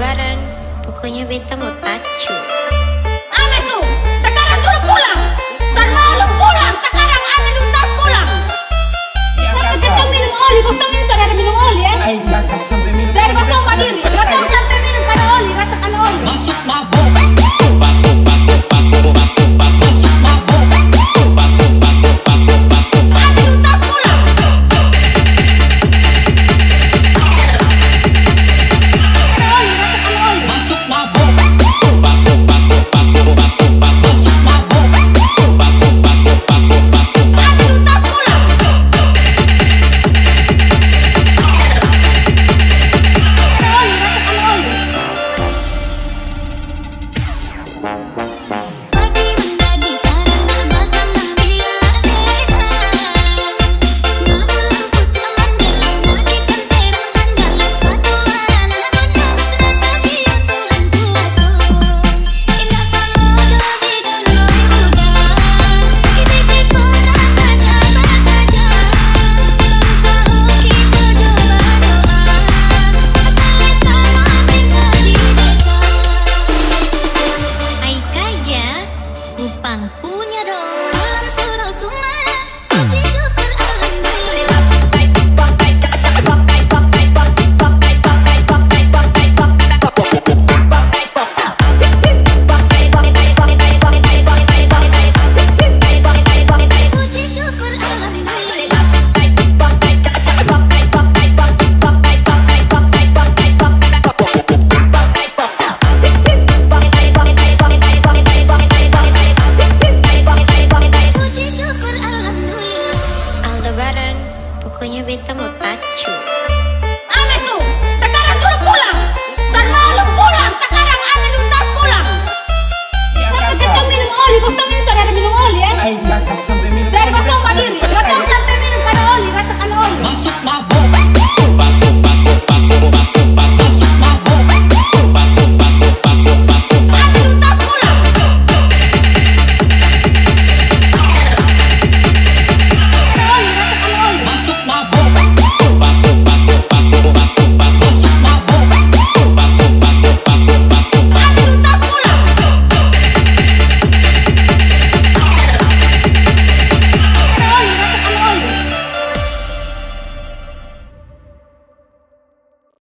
Guarani, é bem tamotacho.